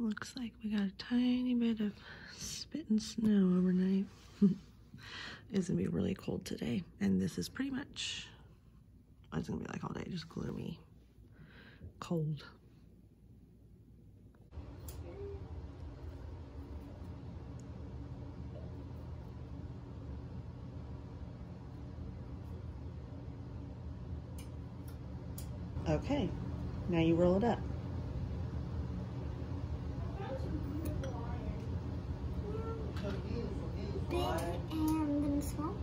Looks like we got a tiny bit of spit and snow overnight. it's gonna be really cold today. And this is pretty much, oh, it's gonna be like all day, just gloomy, cold. Okay, now you roll it up. Big and then small.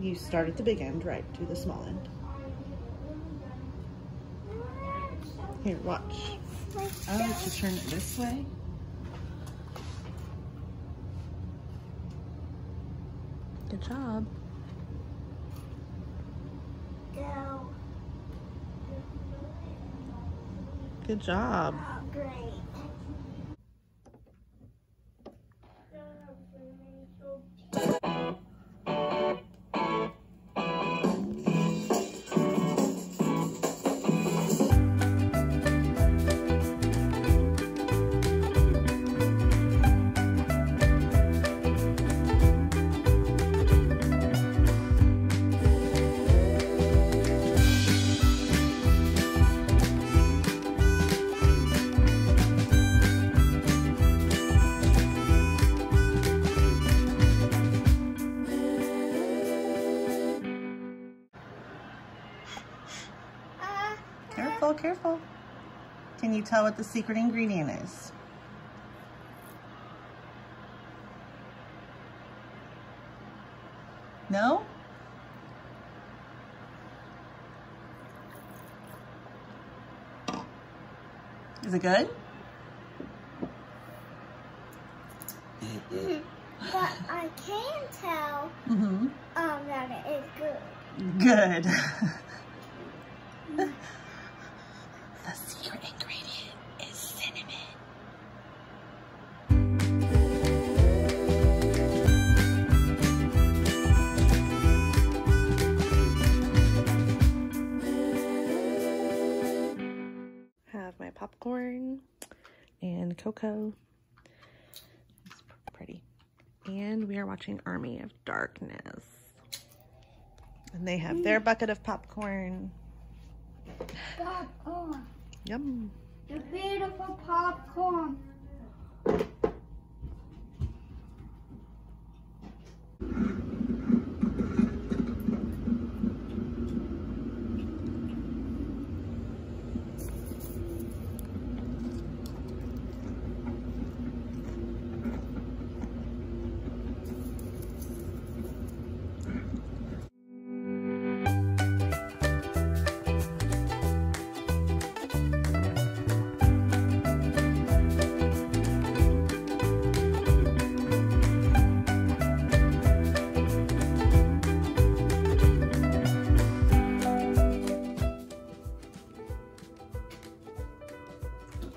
You start at the big end, right, to the small end. Here, watch. I Oh, to turn it this way. Good job. Go. Good job. Oh, great. Careful, careful. Can you tell what the secret ingredient is? No? Is it good? but I can tell Mm-hmm. um, that it is good. Good. my popcorn and cocoa. It's pretty. And we are watching Army of Darkness. And they have their bucket of popcorn. Popcorn. Yum. The beautiful popcorn.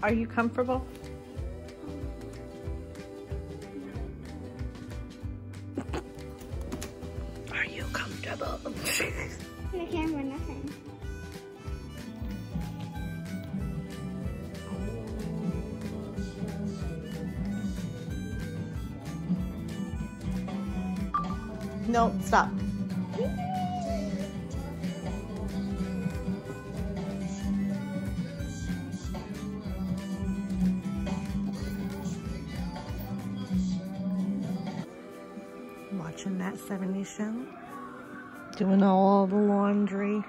Are you comfortable? Are you comfortable? The camera, nothing. no, stop. Watching that 70s show. Doing all the laundry.